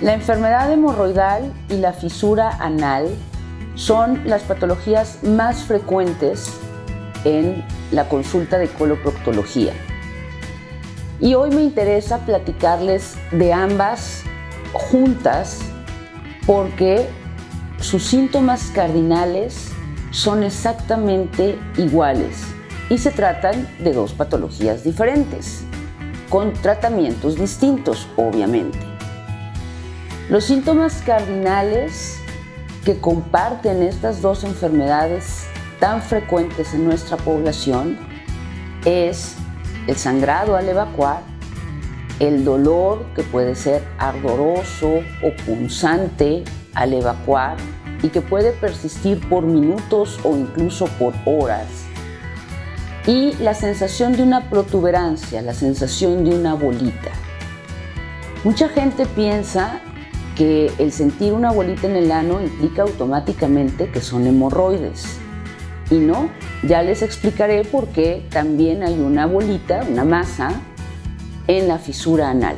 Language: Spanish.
La enfermedad hemorroidal y la fisura anal son las patologías más frecuentes en la consulta de coloproctología. Y hoy me interesa platicarles de ambas juntas porque sus síntomas cardinales son exactamente iguales y se tratan de dos patologías diferentes, con tratamientos distintos, obviamente. Los síntomas cardinales que comparten estas dos enfermedades tan frecuentes en nuestra población es el sangrado al evacuar, el dolor que puede ser ardoroso o punzante al evacuar y que puede persistir por minutos o incluso por horas. Y la sensación de una protuberancia, la sensación de una bolita. Mucha gente piensa que el sentir una bolita en el ano implica automáticamente que son hemorroides. Y no, ya les explicaré por qué también hay una bolita, una masa, en la fisura anal.